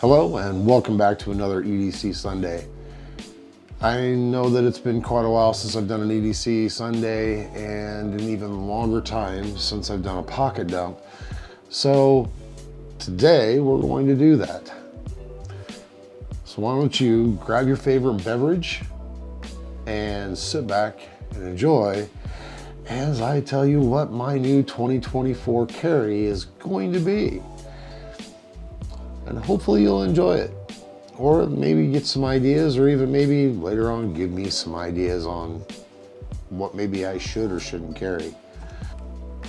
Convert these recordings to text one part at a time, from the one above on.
Hello and welcome back to another EDC Sunday. I know that it's been quite a while since I've done an EDC Sunday and an even longer time since I've done a pocket dump. So today we're going to do that. So why don't you grab your favorite beverage and sit back and enjoy as I tell you what my new 2024 carry is going to be and hopefully you'll enjoy it. Or maybe get some ideas, or even maybe later on give me some ideas on what maybe I should or shouldn't carry.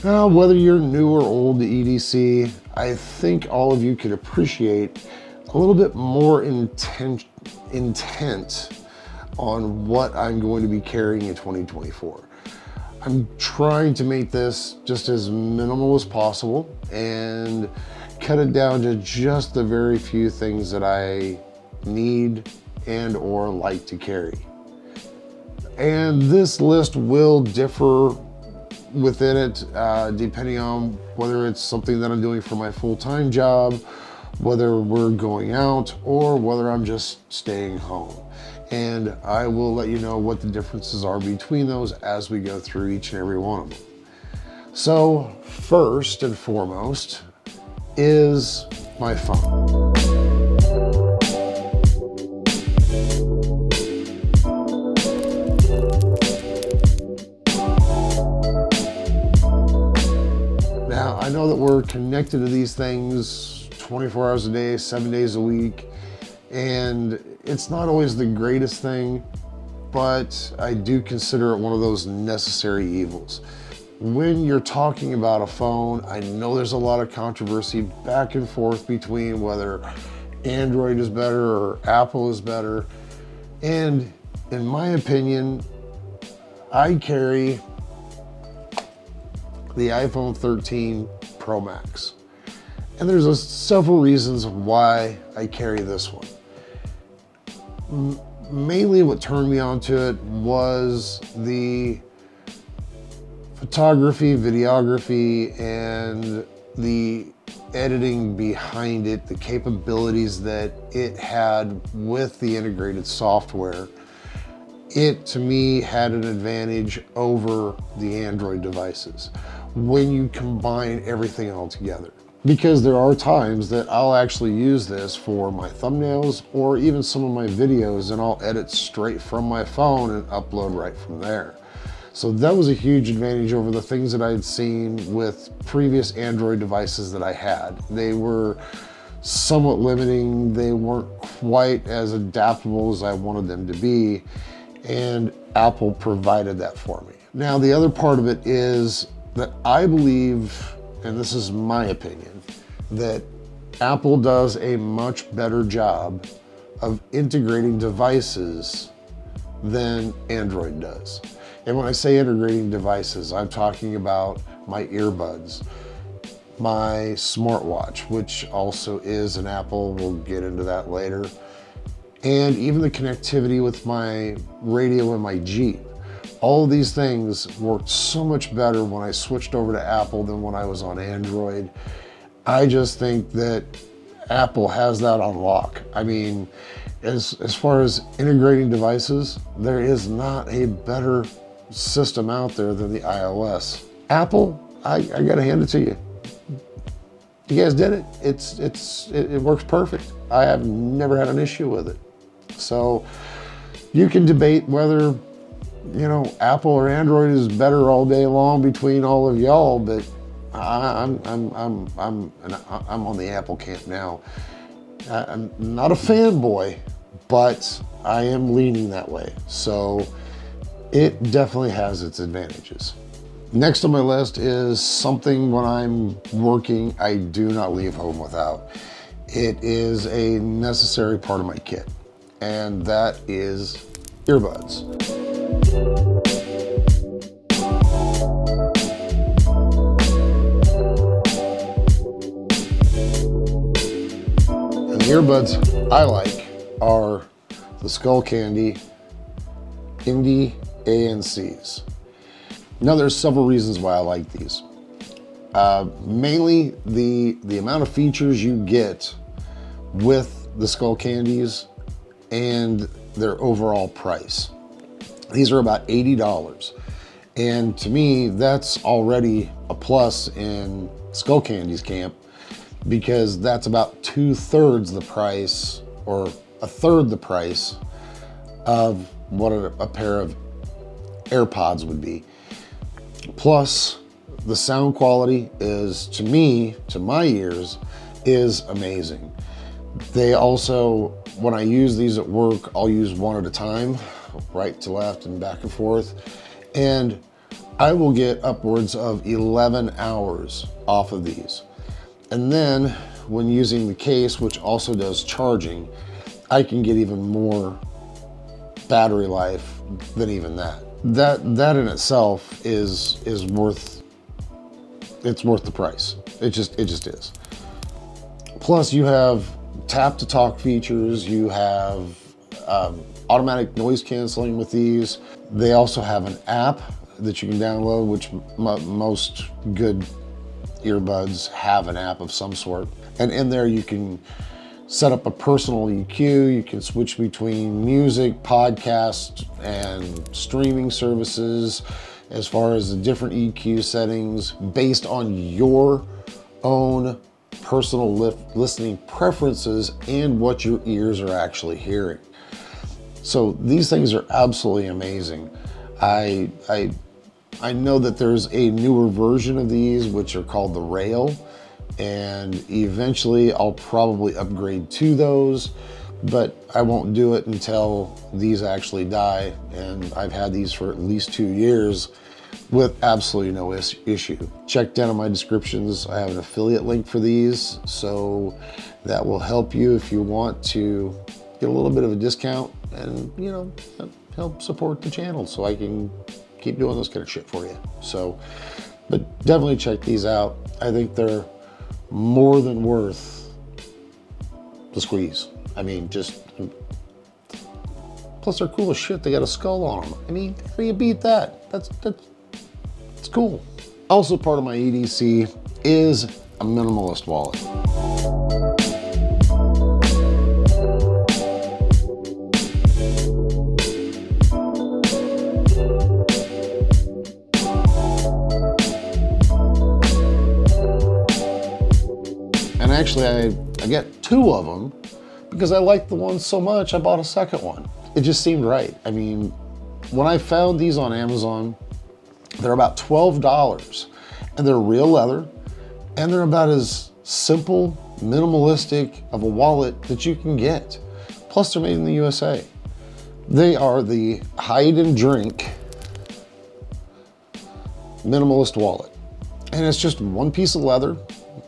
Now, whether you're new or old to EDC, I think all of you could appreciate a little bit more intent, intent on what I'm going to be carrying in 2024. I'm trying to make this just as minimal as possible and cut it down to just the very few things that I need and or like to carry. And this list will differ within it uh, depending on whether it's something that I'm doing for my full-time job, whether we're going out, or whether I'm just staying home. And I will let you know what the differences are between those as we go through each and every one of them. So first and foremost, is my phone. Now, I know that we're connected to these things 24 hours a day, seven days a week, and it's not always the greatest thing, but I do consider it one of those necessary evils when you're talking about a phone, I know there's a lot of controversy back and forth between whether Android is better or Apple is better. And in my opinion, I carry the iPhone 13 Pro Max. And there's a, several reasons why I carry this one. Mainly what turned me onto it was the photography, videography, and the editing behind it, the capabilities that it had with the integrated software, it to me had an advantage over the Android devices when you combine everything all together. Because there are times that I'll actually use this for my thumbnails or even some of my videos and I'll edit straight from my phone and upload right from there. So that was a huge advantage over the things that I had seen with previous Android devices that I had. They were somewhat limiting. They weren't quite as adaptable as I wanted them to be. And Apple provided that for me. Now, the other part of it is that I believe, and this is my opinion, that Apple does a much better job of integrating devices than Android does. And when I say integrating devices, I'm talking about my earbuds, my smartwatch, which also is an Apple, we'll get into that later, and even the connectivity with my radio and my Jeep. All these things worked so much better when I switched over to Apple than when I was on Android. I just think that Apple has that on lock. I mean, as, as far as integrating devices, there is not a better system out there than the iOS. Apple, I, I gotta hand it to you. You guys did it. It's, it's, it, it works perfect. I have never had an issue with it. So you can debate whether, you know, Apple or Android is better all day long between all of y'all, but I, I'm, I'm, I'm, I'm, I'm on the Apple camp now. I'm not a fanboy, but I am leaning that way. So it definitely has its advantages. Next on my list is something when I'm working, I do not leave home without. It is a necessary part of my kit, and that is earbuds. And the earbuds I like are the Skullcandy Indie ANCs. Now there's several reasons why I like these. Uh, mainly the, the amount of features you get with the Skullcandies and their overall price. These are about $80. And to me, that's already a plus in Skullcandies camp because that's about two thirds the price or a third the price of what a, a pair of AirPods would be. Plus, the sound quality is, to me, to my ears, is amazing. They also, when I use these at work, I'll use one at a time, right to left and back and forth. And I will get upwards of 11 hours off of these. And then when using the case, which also does charging, I can get even more battery life than even that. That that in itself is is worth it's worth the price. It just it just is. Plus you have tap to talk features, you have um, automatic noise canceling with these. They also have an app that you can download, which most good earbuds have an app of some sort. And in there you can set up a personal EQ, you can switch between music, podcast, and streaming services as far as the different EQ settings based on your own personal listening preferences and what your ears are actually hearing. So these things are absolutely amazing. I, I I know that there's a newer version of these, which are called the Rail, and eventually I'll probably upgrade to those, but I won't do it until these actually die. And I've had these for at least two years with absolutely no is issue. Check down in my descriptions. I have an affiliate link for these, so that will help you if you want to get a little bit of a discount and, you know, help support the channel so I can keep doing this kind of shit for you. So, but definitely check these out. I think they're more than worth the squeeze. I mean, just plus they're cool as shit. They got a skull on them. I mean, how do you beat that? That's that's it's cool. Also, part of my EDC is a minimalist wallet. Actually I, I get two of them because I liked the one so much I bought a second one. It just seemed right. I mean, when I found these on Amazon, they're about $12 and they're real leather and they're about as simple, minimalistic of a wallet that you can get. Plus they're made in the USA. They are the hide and drink minimalist wallet. And it's just one piece of leather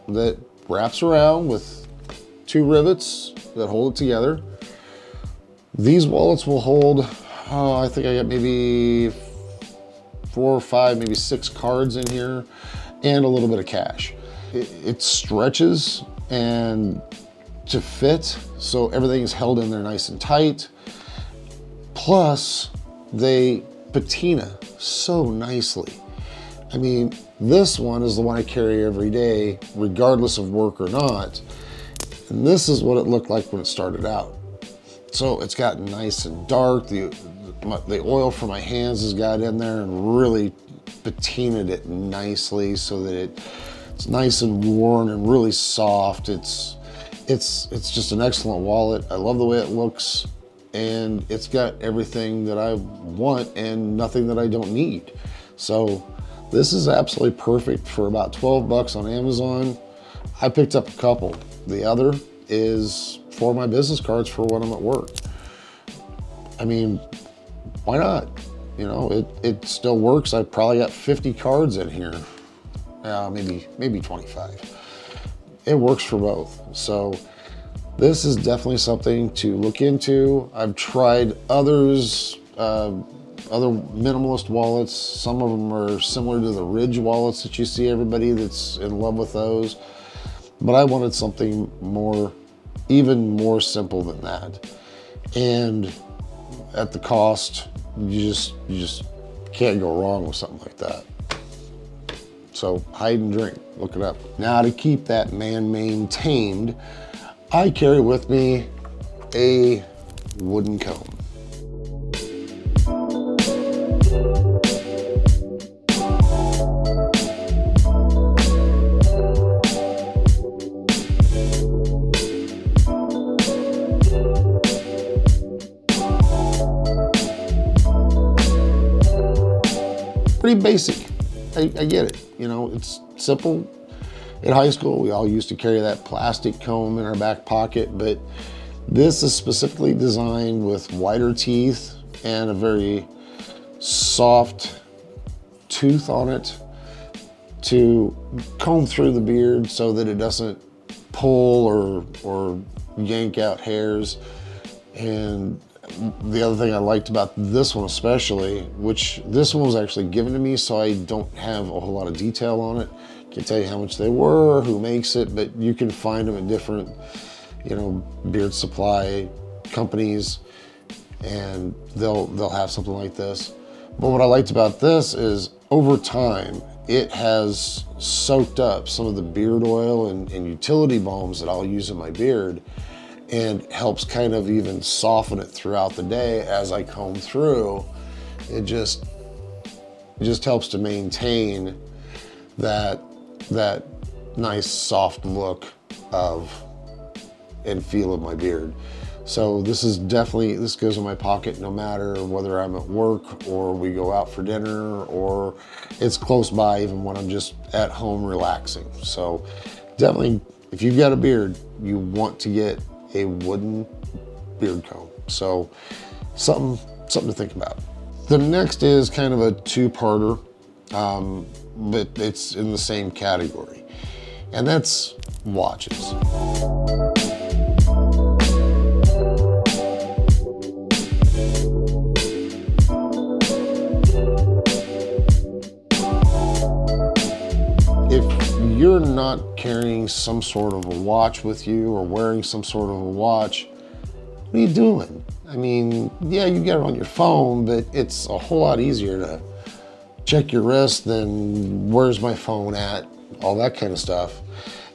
that wraps around with two rivets that hold it together. These wallets will hold, oh, I think I got maybe four or five, maybe six cards in here and a little bit of cash. It, it stretches and to fit, so everything is held in there nice and tight. Plus, they patina so nicely. I mean, this one is the one I carry every day, regardless of work or not. And this is what it looked like when it started out. So it's gotten nice and dark. The, the oil for my hands has got in there and really patinaed it nicely so that it, it's nice and worn and really soft. It's, it's, it's just an excellent wallet. I love the way it looks and it's got everything that I want and nothing that I don't need. So this is absolutely perfect for about 12 bucks on Amazon. I picked up a couple. The other is for my business cards for when I'm at work. I mean, why not? You know, it, it still works. I probably got 50 cards in here. Uh, maybe, maybe 25. It works for both. So this is definitely something to look into. I've tried others, uh, other minimalist wallets. Some of them are similar to the Ridge wallets that you see everybody that's in love with those. But I wanted something more, even more simple than that. And at the cost, you just, you just can't go wrong with something like that. So hide and drink, look it up. Now to keep that man maintained, I carry with me a wooden comb. Basic. I, I get it. You know, it's simple. In high school, we all used to carry that plastic comb in our back pocket, but this is specifically designed with wider teeth and a very soft tooth on it to comb through the beard so that it doesn't pull or, or yank out hairs. And the other thing I liked about this one especially, which this one was actually given to me, so I don't have a whole lot of detail on it. Can't tell you how much they were, who makes it, but you can find them at different, you know, beard supply companies, and they'll they'll have something like this. But what I liked about this is over time, it has soaked up some of the beard oil and, and utility balms that I'll use in my beard and helps kind of even soften it throughout the day as I comb through. It just it just helps to maintain that that nice soft look of and feel of my beard. So this is definitely, this goes in my pocket no matter whether I'm at work or we go out for dinner or it's close by even when I'm just at home relaxing. So definitely, if you've got a beard, you want to get a wooden beard comb. So something, something to think about. The next is kind of a two-parter, um, but it's in the same category, and that's watches. Carrying some sort of a watch with you or wearing some sort of a watch, what are you doing? I mean, yeah, you get it on your phone, but it's a whole lot easier to check your wrist than where's my phone at, all that kind of stuff.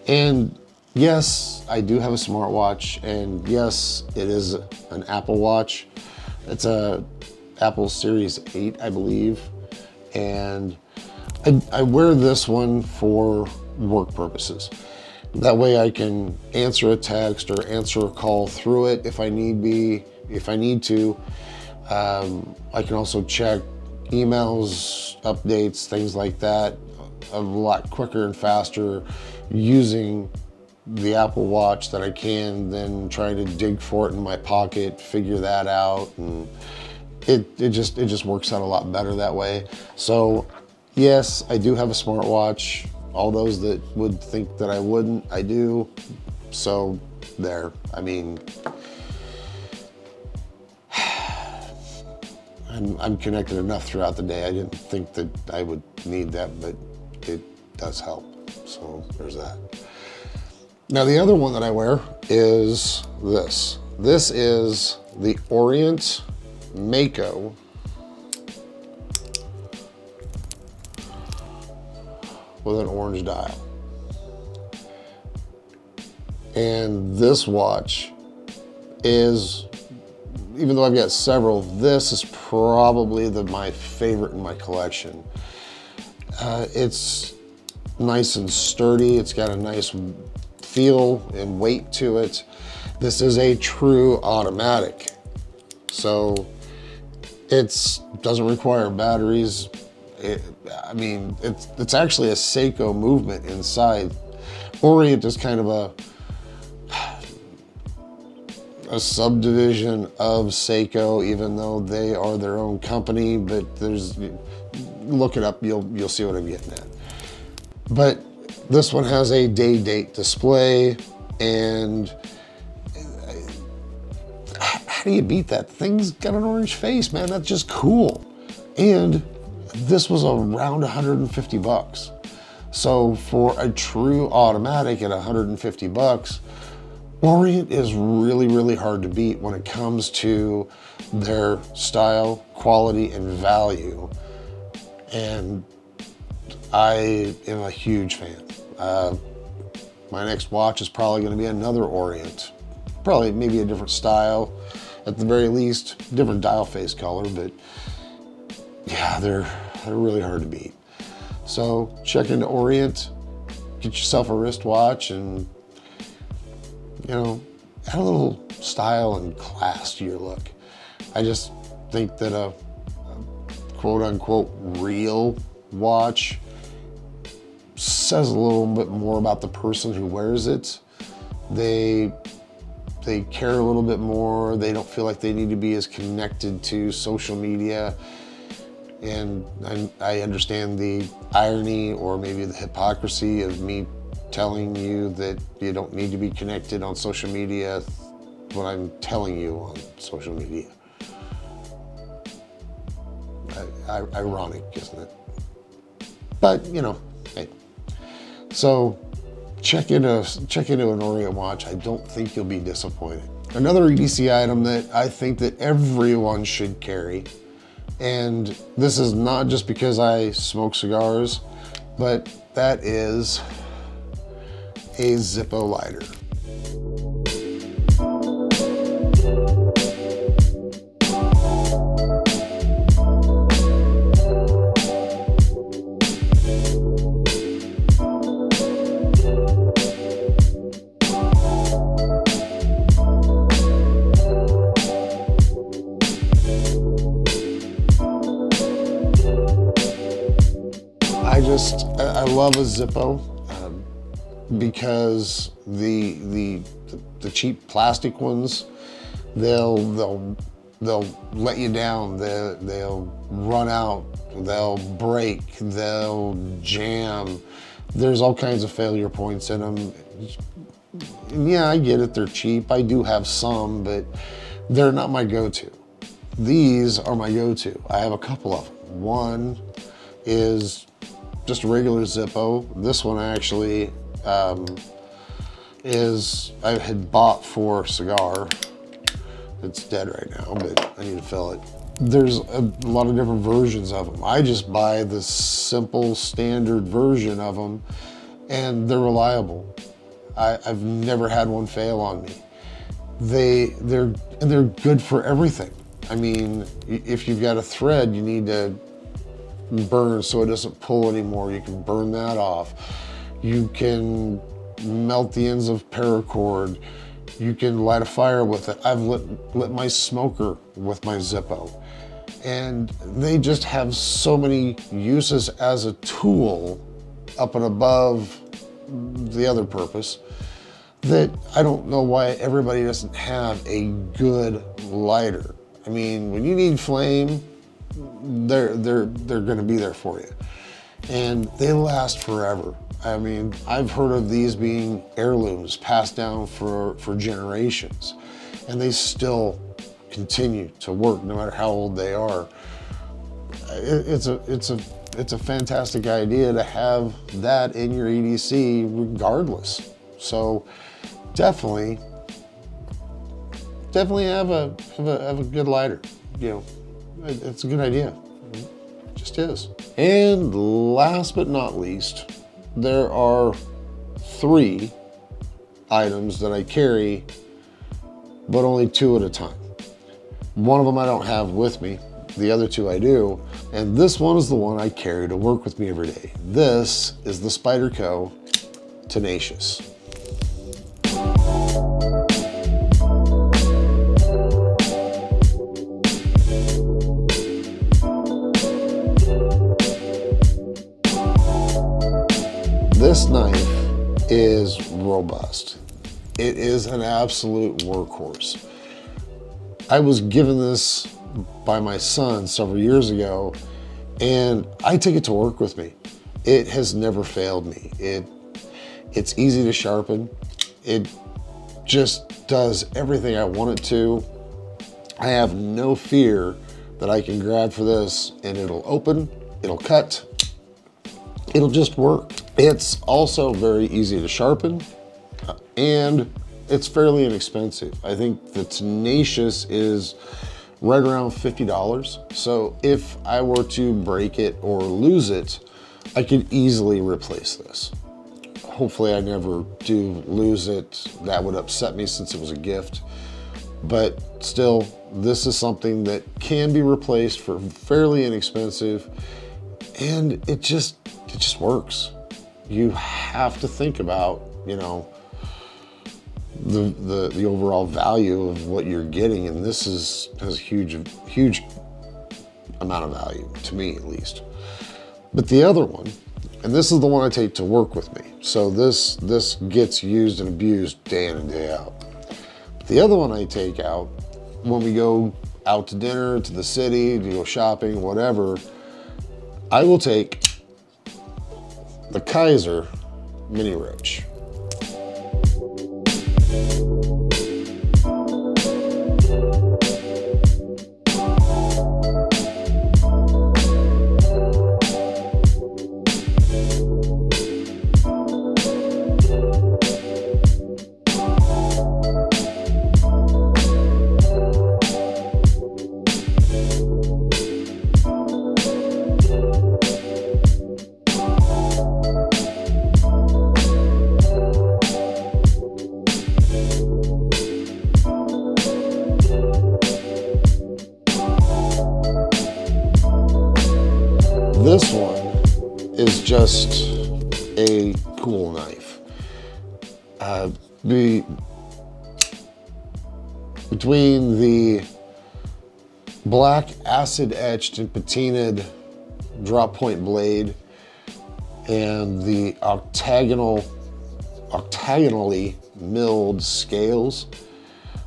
And yes, I do have a smartwatch, and yes, it is an Apple Watch. It's a Apple Series 8, I believe. And I, I wear this one for work purposes. That way I can answer a text or answer a call through it if I need be, if I need to. Um, I can also check emails, updates, things like that a lot quicker and faster using the Apple Watch that I can than trying to dig for it in my pocket, figure that out, and it, it just it just works out a lot better that way. So yes, I do have a smartwatch all those that would think that I wouldn't, I do. So there, I mean, I'm, I'm connected enough throughout the day. I didn't think that I would need that, but it does help. So there's that. Now the other one that I wear is this. This is the Orient Mako with an orange dial. And this watch is, even though I've got several, this is probably the, my favorite in my collection. Uh, it's nice and sturdy. It's got a nice feel and weight to it. This is a true automatic. So it doesn't require batteries, it, I mean, it's, it's actually a Seiko movement inside. Orient is kind of a, a subdivision of Seiko, even though they are their own company, but there's, look it up, you'll, you'll see what I'm getting at. But this one has a day date display and how do you beat that? Thing's got an orange face, man. That's just cool. And this was around 150 bucks. So for a true automatic at 150 bucks, Orient is really, really hard to beat when it comes to their style, quality, and value. And I am a huge fan. Uh, my next watch is probably going to be another Orient probably maybe a different style, at the very least, different dial face color, but yeah, they're, they're really hard to beat. So check into Orient, get yourself a wristwatch and, you know, add a little style and class to your look. I just think that a, a quote unquote real watch says a little bit more about the person who wears it. They they care a little bit more. They don't feel like they need to be as connected to social media. And I, I understand the irony or maybe the hypocrisy of me telling you that you don't need to be connected on social media when I'm telling you on social media. I, I, ironic, isn't it? But you know, hey. So check into check into an Orient watch. I don't think you'll be disappointed. Another EDC item that I think that everyone should carry, and this is not just because I smoke cigars, but that is a Zippo lighter. Love a Zippo um, because the, the, the cheap plastic ones, they'll, they'll, they'll let you down. They'll, they'll run out, they'll break, they'll jam. There's all kinds of failure points in them. And yeah, I get it, they're cheap. I do have some, but they're not my go-to. These are my go-to. I have a couple of them. One is just a regular Zippo. This one actually um, is, I had bought for cigar. It's dead right now, but I need to fill it. There's a lot of different versions of them. I just buy the simple standard version of them and they're reliable. I, have never had one fail on me. They, they're, and they're good for everything. I mean, if you've got a thread, you need to burn so it doesn't pull anymore. You can burn that off. You can melt the ends of paracord. You can light a fire with it. I've lit, lit my smoker with my Zippo. And they just have so many uses as a tool up and above the other purpose that I don't know why everybody doesn't have a good lighter. I mean, when you need flame, they're they're they're going to be there for you, and they last forever. I mean, I've heard of these being heirlooms passed down for for generations, and they still continue to work no matter how old they are. It, it's a it's a it's a fantastic idea to have that in your EDC regardless. So definitely, definitely have a have a, have a good lighter. You know, it's a good idea. It just is. And last but not least, there are three items that I carry, but only two at a time. One of them I don't have with me, the other two I do, and this one is the one I carry to work with me every day. This is the Spyderco Tenacious. This knife is robust. It is an absolute workhorse. I was given this by my son several years ago and I take it to work with me. It has never failed me. It, it's easy to sharpen. It just does everything I want it to. I have no fear that I can grab for this and it'll open, it'll cut, it'll just work. It's also very easy to sharpen uh, and it's fairly inexpensive. I think the Tenacious is right around $50. So if I were to break it or lose it, I could easily replace this. hopefully I never do lose it. That would upset me since it was a gift. But still, this is something that can be replaced for fairly inexpensive and it just it just works. You have to think about, you know, the, the, the overall value of what you're getting. And this is, has a huge, huge amount of value to me at least. But the other one, and this is the one I take to work with me. So this, this gets used and abused day in and day out. But the other one I take out when we go out to dinner, to the city, to go shopping, whatever, I will take the Kizer Mini Roach. A cool knife. Uh, the between the black acid etched and patinaed drop point blade and the octagonal octagonally milled scales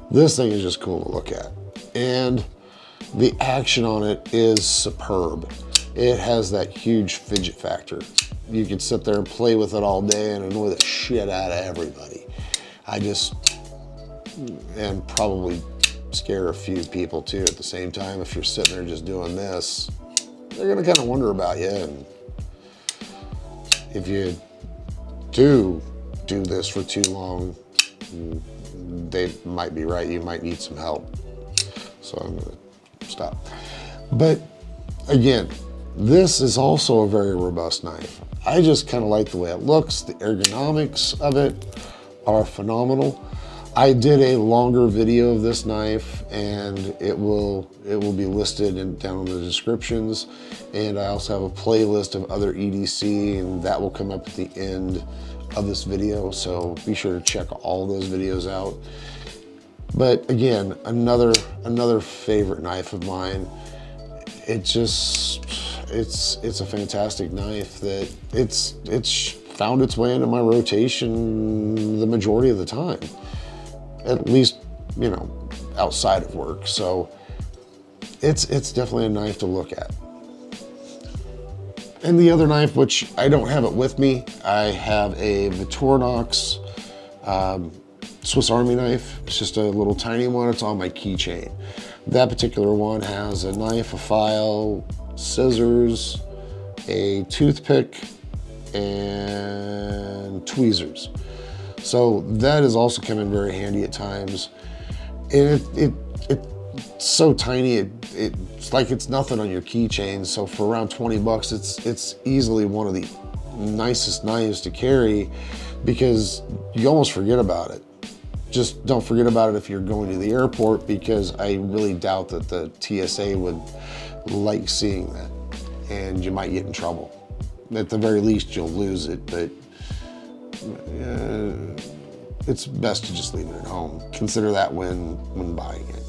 this thing is just cool to look at and the action on it is superb it has that huge fidget factor. You can sit there and play with it all day and annoy the shit out of everybody. I just, and probably scare a few people too at the same time. If you're sitting there just doing this, they're gonna kind of wonder about you. And if you do do this for too long, they might be right. You might need some help. So I'm gonna stop. But again, this is also a very robust knife. I just kind of like the way it looks. The ergonomics of it are phenomenal. I did a longer video of this knife and it will it will be listed in, down in the descriptions. And I also have a playlist of other EDC and that will come up at the end of this video. So be sure to check all those videos out. But again, another another favorite knife of mine. It just it's it's a fantastic knife that it's it's found its way into my rotation the majority of the time. At least, you know, outside of work. So it's it's definitely a knife to look at. And the other knife, which I don't have it with me, I have a Victorinox um, Swiss Army knife. It's just a little tiny one. It's on my keychain. That particular one has a knife, a file, scissors, a toothpick, and tweezers. So that has also come in very handy at times. And it, it, it it's so tiny, it, it's like it's nothing on your keychain. So for around 20 bucks, it's, it's easily one of the nicest knives to carry because you almost forget about it. Just don't forget about it if you're going to the airport because I really doubt that the TSA would like seeing that and you might get in trouble. At the very least, you'll lose it, but uh, it's best to just leave it at home. Consider that when, when buying it.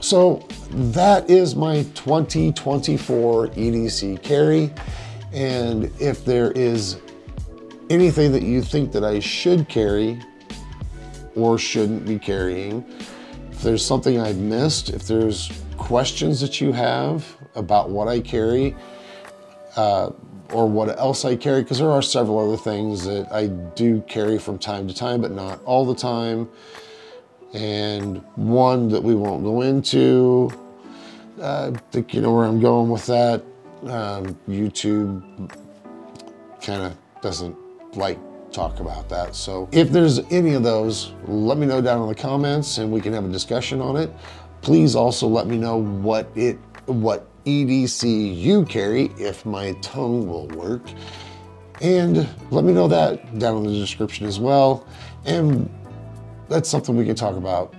So that is my 2024 EDC carry. And if there is anything that you think that I should carry or shouldn't be carrying, if there's something I've missed, if there's questions that you have about what I carry uh, or what else I carry, because there are several other things that I do carry from time to time, but not all the time. And one that we won't go into, uh, I think you know where I'm going with that. Um, YouTube kind of doesn't like talk about that. So if there's any of those, let me know down in the comments and we can have a discussion on it. Please also let me know what it what EDC you carry if my tongue will work. And let me know that down in the description as well. And that's something we can talk about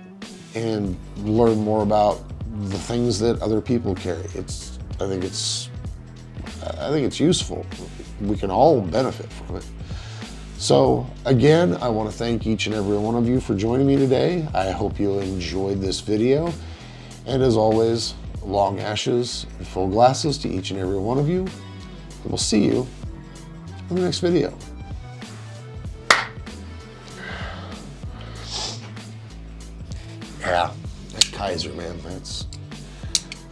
and learn more about the things that other people carry. It's, I think it's, I think it's useful. We can all benefit from it. So again, I want to thank each and every one of you for joining me today. I hope you enjoyed this video. And as always, long ashes and full glasses to each and every one of you. And we'll see you in the next video. Yeah, that Kizer, man, that's,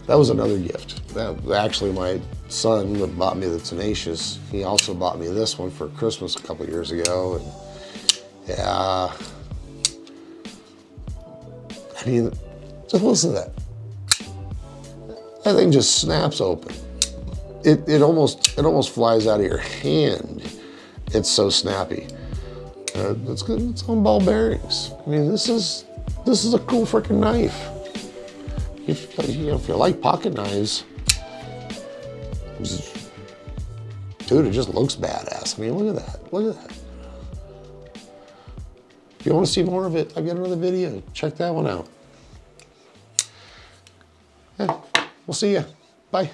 that was another gift. That, actually, my son bought me the Tenacious, he also bought me this one for Christmas a couple years ago. And yeah, I mean, just listen to that. That thing just snaps open. It, it almost it almost flies out of your hand. It's so snappy. Uh, it's good. It's on ball bearings. I mean, this is this is a cool freaking knife. If you know, if you like pocket knives, dude, it just looks badass. I mean, look at that. Look at that. If you want to see more of it, I've got another video. Check that one out. Yeah, we'll see you. Bye.